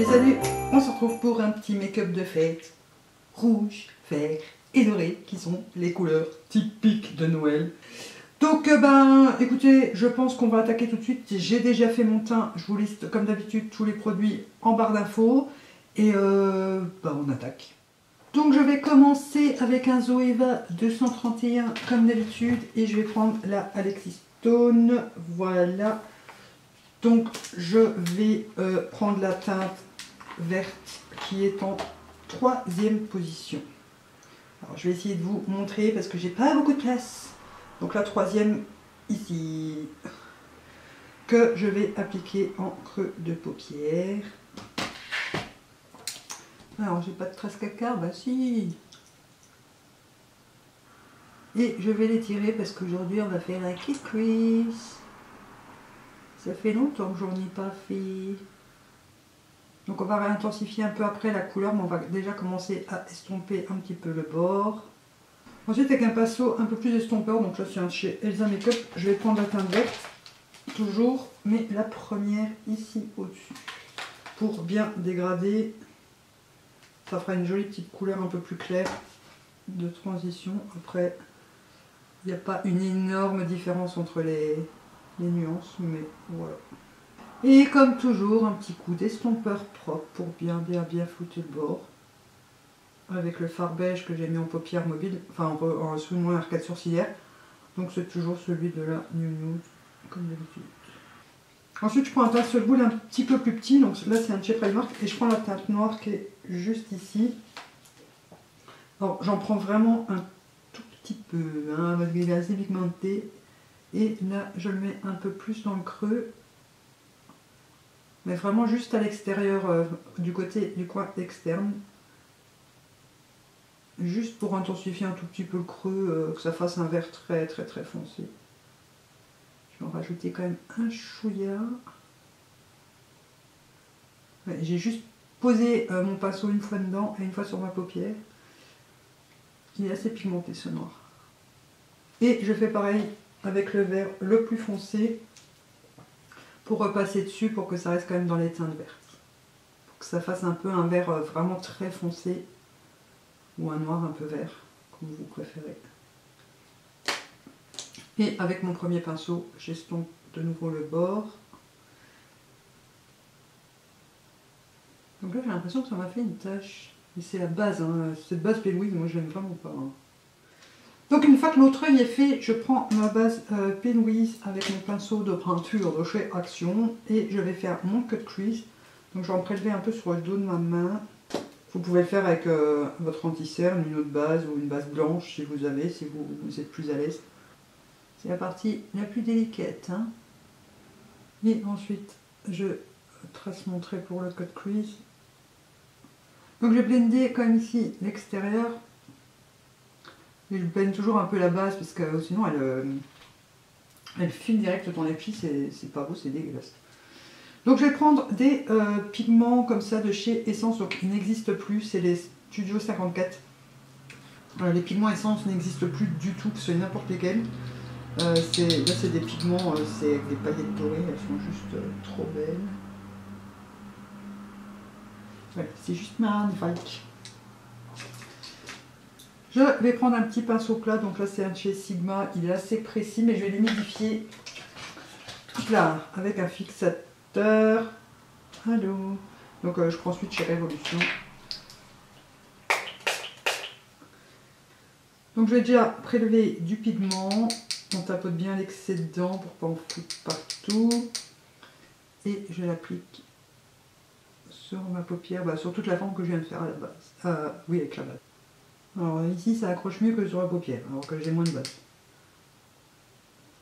Salut salut On se retrouve pour un petit make-up de fête. Rouge, vert et doré, qui sont les couleurs typiques de Noël. Donc euh, ben écoutez, je pense qu'on va attaquer tout de suite. J'ai déjà fait mon teint, je vous liste comme d'habitude tous les produits en barre d'infos. Et euh, ben, on attaque. Donc je vais commencer avec un Zoeva 231 comme d'habitude et je vais prendre la Alexis Stone. Voilà. Donc je vais euh, prendre la teinte verte qui est en troisième position. Alors je vais essayer de vous montrer parce que j'ai pas beaucoup de place. Donc la troisième ici que je vais appliquer en creux de paupière. Alors j'ai pas de trace caca, bah si Et je vais l'étirer parce qu'aujourd'hui on va faire un kiss crease. Ça fait longtemps que j'en ai pas fait. Donc on va réintensifier un peu après la couleur, mais on va déjà commencer à estomper un petit peu le bord. Ensuite avec un pinceau un peu plus estompeur, donc là c'est un chez Elsa Makeup, je vais prendre la teinte toujours, mais la première ici au-dessus. Pour bien dégrader, ça fera une jolie petite couleur un peu plus claire de transition. Après, il n'y a pas une énorme différence entre les, nuances, mais voilà. Et comme toujours, un petit coup d'estompeur propre pour bien bien bien flouter le bord. Avec le fard beige que j'ai mis en paupière mobile, enfin en, sous mon arcade sourcilière. Donc c'est toujours celui de la New Nude, comme d'habitude. Ensuite je prends un pinceau boule un petit peu plus petit, donc là c'est un chez Primark, et je prends la teinte noire qui est juste ici. Alors j'en prends vraiment un tout petit peu, hein, parce est assez pigmenté. Et là, je le mets un peu plus dans le creux. Vraiment juste à l'extérieur, euh, du côté du coin externe. Juste pour intensifier un tout petit peu le creux, euh, que ça fasse un vert très très très foncé. Je vais en rajouter quand même un chouïa. J'ai juste posé euh, mon pinceau une fois dedans et une fois sur ma paupière. Il est assez pigmenté ce noir. Et je fais pareil avec le vert le plus foncé pour repasser dessus pour que ça reste quand même dans les teintes vertes. Pour que ça fasse un peu un vert euh, vraiment très foncé ou un noir un peu vert, comme vous préférez. Et avec mon premier pinceau, j'estompe de nouveau le bord. Donc là j'ai l'impression que ça m'a fait une tache. Mais c'est la base, hein. cette base Louise, moi je l'aime vraiment pas. Hein. Donc une fois que l'autre œil est fait, je prends ma base euh, avec mon pinceau de peinture de chez Action et je vais faire mon cut crease. Donc je vais en prélever un peu sur le dos de ma main. Vous pouvez le faire avec euh, votre anti-cerne, une autre base ou une base blanche si vous avez, si vous, êtes plus à l'aise. C'est la partie la plus délicate. Hein. Et ensuite, je trace mon trait pour le cut crease. Donc je vais blender comme ici l'extérieur je peine toujours un peu la base parce que euh, sinon elle, euh, elle file direct dans les plis, c'est pas beau, c'est dégueulasse. Donc je vais prendre des euh, pigments comme ça de chez Essence, donc ils n'existent plus, c'est les Studio 54. les pigments Essence n'existent plus du tout, c'est n'importe lesquels. là c'est des pigments, c'est des paillettes dorées, elles sont juste trop belles. c'est juste magnifique. Je vais prendre un petit pinceau plat, donc là c'est un chez Sigma, il est assez précis, mais je vais l'humidifier là avec un fixateur. Allô Donc euh, je prends ensuite chez Révolution. Donc je vais déjà prélever du pigment, on tapote bien l'excédent pour pas en foutre partout. Et je l'applique sur ma paupière, bah, sur toute la forme que je viens de faire à la base. Euh, oui, avec la base. Alors ici, ça accroche mieux que sur la paupière, alors que j'ai moins de base.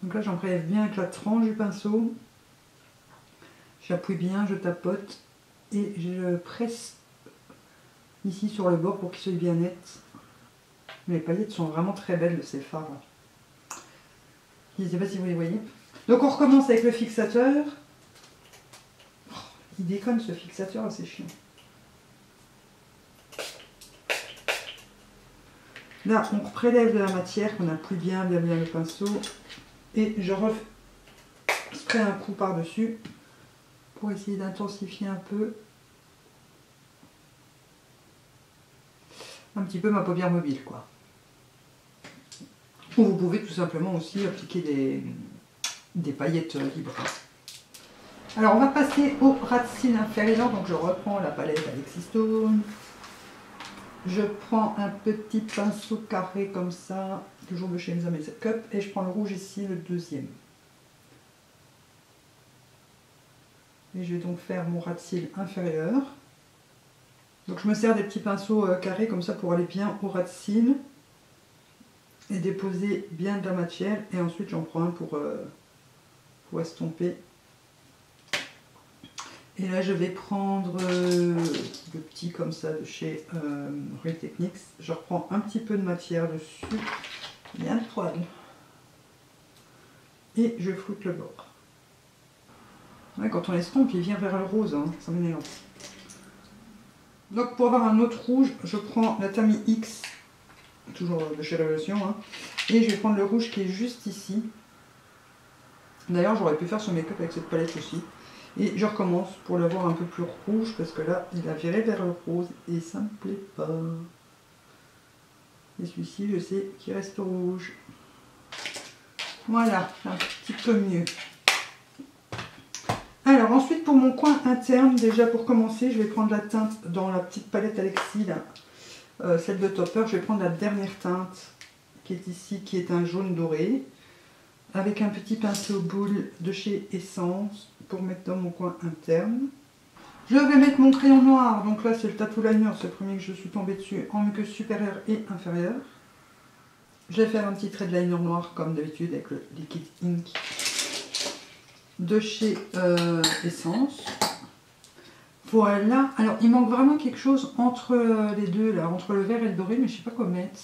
Donc là, j'en prélève bien avec la tranche du pinceau. J'appuie bien, je tapote et je presse ici sur le bord pour qu'il soit bien net. Les paillettes sont vraiment très belles de ces fards. Je ne sais pas si vous les voyez. Donc on recommence avec le fixateur. Oh, il déconne ce fixateur, c'est chiant. Là, on prélève de la matière qu'on a pris bien, bien, bien le pinceau. Et je refais un coup par-dessus pour essayer d'intensifier un peu. Un petit peu ma paupière mobile, quoi. Ou vous pouvez tout simplement aussi appliquer des, des paillettes euh, libres. Alors on va passer au racine inférieure, donc je reprends la palette Alexis Stone. Je prends un petit pinceau carré comme ça, toujours de chez Elsa Cup, et je prends le rouge ici, le deuxième. Et je vais donc faire mon rat de cils inférieur. Donc je me sers des petits pinceaux euh, carrés comme ça pour aller bien au ras de cils et déposer bien de la matière. Et ensuite j'en prends un pour, euh, pour estomper. Et là je vais prendre euh, le petit comme ça de chez euh, Real Techniques. Je reprends un petit peu de matière dessus, bien le poil. Et je floute le bord. quand on estompe, il vient vers le rose, hein, ça m'énerve. Donc pour avoir un autre rouge, je prends la Tami X, toujours de chez Révolution, hein, et je vais prendre le rouge qui est juste ici. D'ailleurs j'aurais pu faire son make-up avec cette palette aussi. Et je recommence pour l'avoir un peu plus rouge parce que là il a viré vers le rose et ça me plaît pas. Et celui-ci je sais qu'il reste rouge. Voilà, un petit peu mieux. Alors ensuite pour mon coin interne, déjà pour commencer, je vais prendre la teinte dans la petite palette Alexis, euh, celle de Topper. Je vais prendre la dernière teinte qui est ici, qui est un jaune doré, avec un petit pinceau boule de chez Essence pour mettre dans mon coin interne. Je vais mettre mon crayon noir, donc là c'est le Tattoo Liner, c'est le premier que je suis tombée dessus, en muqueuse supérieure et inférieure. Je vais faire un petit trait de liner noir comme d'habitude avec le Liquid Ink de chez euh, Essence. Voilà, alors il manque vraiment quelque chose entre euh, les deux, là, entre le vert et le doré, mais je sais pas quoi mettre.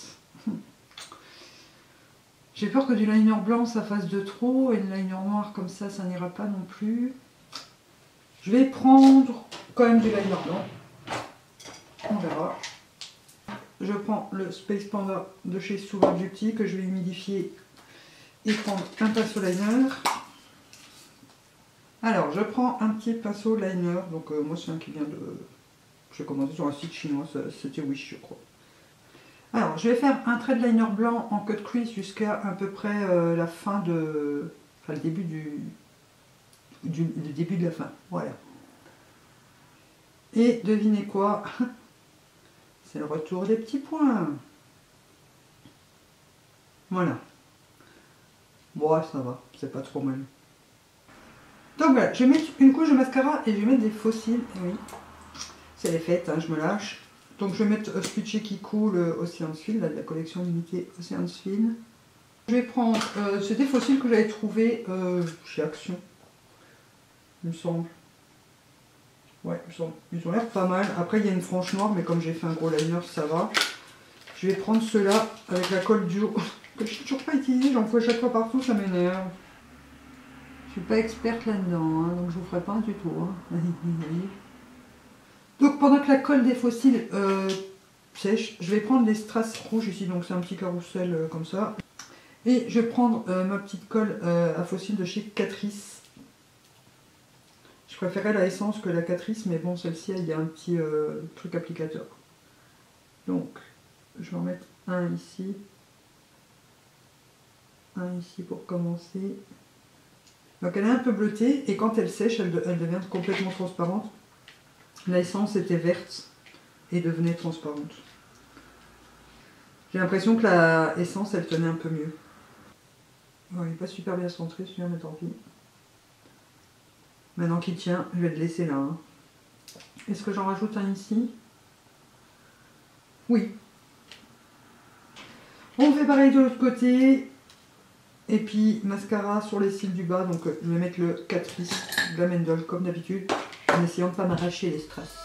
J'ai peur que du liner blanc ça fasse de trop et le liner noir comme ça, ça n'ira pas non plus. Je vais prendre quand même du liner blanc. On verra. Je prends le Space Panda de chez Suva Beauty que je vais humidifier et prendre un pinceau liner. Alors, je prends un petit pinceau liner. Donc, euh, moi, c'est un qui vient de... J'ai commandé sur un site chinois, c'était Wish, je crois. Alors, je vais faire un trait de liner blanc en cut crease jusqu'à à peu près euh, la fin de... Enfin, le début du... du... Début de la fin, voilà. Et devinez quoi? C'est le retour des petits points. Voilà. Bon, ça va, c'est pas trop mal. Donc voilà, je vais mettre une couche de mascara et je vais mettre des fossiles. Et oui, c'est les fêtes, hein, je me lâche. Donc je vais mettre Switchy qui coule euh, Ocean's Field, de la collection limitée Ocean's Field. Je vais prendre, euh, c'est des fossiles que j'avais trouvé euh, chez Action, il me semble. Ouais, ils ont l'air pas mal. Après il y a une frange noire, mais comme j'ai fait un gros liner, ça va. Je vais prendre ceux-là avec la colle duo que je n'ai toujours pas utilisé, j'en à chaque fois partout, ça m'énerve. Je suis pas experte là-dedans, hein, donc je vous ferai pas du tout. Hein. donc pendant que la colle des fossiles euh, sèche, je vais prendre les strass rouges ici, donc c'est un petit carrousel euh, comme ça. Et je vais prendre euh, ma petite colle à fossiles de chez Catrice. Je préférais la essence que la Catrice, mais bon, celle-ci, il y a un petit truc applicateur. Donc, je vais en mettre un ici. Un ici pour commencer. Donc elle est un peu bleutée et quand elle sèche, elle, devient complètement transparente. L'essence était verte et devenait transparente. J'ai l'impression que la essence, elle tenait un peu mieux. il n'est pas super bien centré celui-là, mais tant pis. Maintenant qu'il tient, je vais le laisser là. Hein. Est-ce que j'en rajoute un ici? Oui. On fait pareil de l'autre côté. Et puis mascara sur les cils du bas, donc je vais mettre le Catrice Glam comme d'habitude, en pas m'arracher les strass.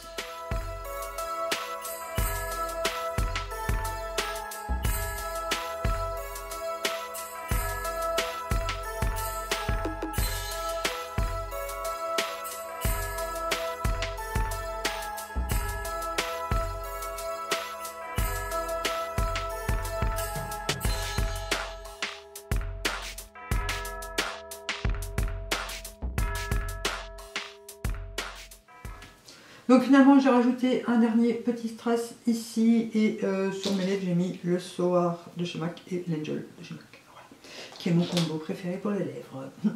Donc finalement j'ai rajouté un dernier petit strass ici et euh, sur mes lèvres j'ai mis le Soar de chez MAC et l'Angel de chez MAC. Qui est mon combo préféré pour les lèvres.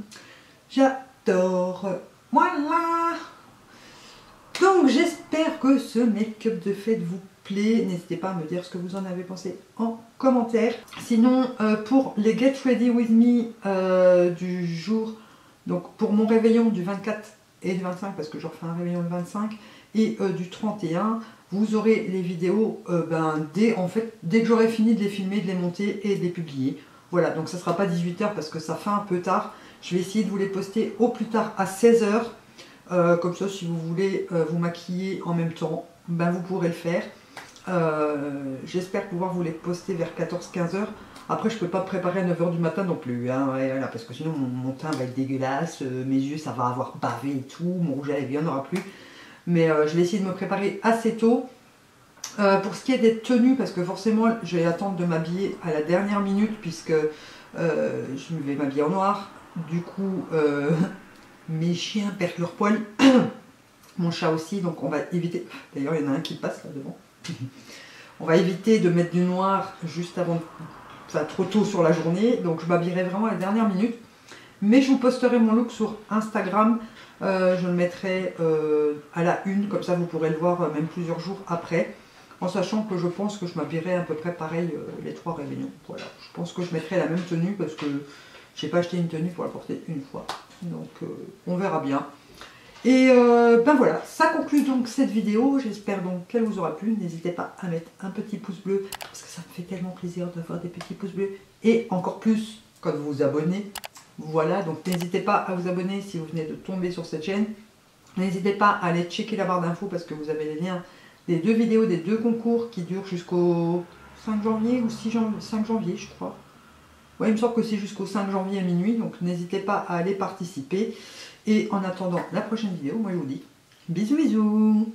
J'adore. Voilà. Donc j'espère que ce make-up de fête vous plaît. N'hésitez pas à me dire ce que vous en avez pensé en commentaire. Sinon, euh, pour les Get Ready With Me euh, du jour, donc pour mon réveillon du 24 et du 25, parce que je refais un réveillon le 25, et euh, du 31, vous aurez les vidéos ben, dès, en fait, dès que j'aurai fini de les filmer, de les monter et de les publier. Voilà, donc ça ne sera pas 18h parce que ça fait un peu tard. Je vais essayer de vous les poster au plus tard à 16h. comme ça, si vous voulez vous maquiller en même temps, ben vous pourrez le faire. Euh, j'espère pouvoir vous les poster vers 14-15 heures. Après, je peux pas préparer à 9h du matin non plus, hein, parce que sinon mon, teint va être dégueulasse, euh, mes yeux ça va avoir bavé et tout, mon rouge à lèvres il n'y en aura plus. Mais euh, je vais essayer de me préparer assez tôt. pour ce qui est des tenues, parce que forcément je vais attendre de m'habiller à la dernière minute, puisque je vais m'habiller en noir. Du coup, mes chiens perdent leur poil, mon chat aussi, donc on va éviter. D'ailleurs, il y en a un qui passe là devant. On va éviter de mettre du noir juste avant, enfin trop tôt sur la journée, donc je m'habillerai vraiment à la dernière minute. Mais je vous posterai mon look sur Instagram, euh, je le mettrai euh, à la une, comme ça vous pourrez le voir euh, même plusieurs jours après. En sachant que je pense que je m'habillerai à peu près pareil les trois réveillons. Voilà, je pense que je mettrai la même tenue parce que j'ai pas acheté une tenue pour la porter une fois. Donc on verra bien. Et ben voilà, ça conclut donc cette vidéo. J'espère donc qu'elle vous aura plu. N'hésitez pas à mettre un petit pouce bleu parce que ça me fait tellement plaisir d'avoir des petits pouces bleus. Et encore plus quand vous vous abonnez. Voilà, donc n'hésitez pas à vous abonner si vous venez de tomber sur cette chaîne. N'hésitez pas à aller checker la barre d'infos parce que vous avez les liens des deux vidéos, des deux concours qui durent jusqu'au 5 janvier ou 6 janvier, 5 janvier je crois. Ouais, il me semble que c'est jusqu'au 5 janvier à minuit, donc n'hésitez pas à aller participer. Et en attendant la prochaine vidéo, moi je vous dis bisous bisous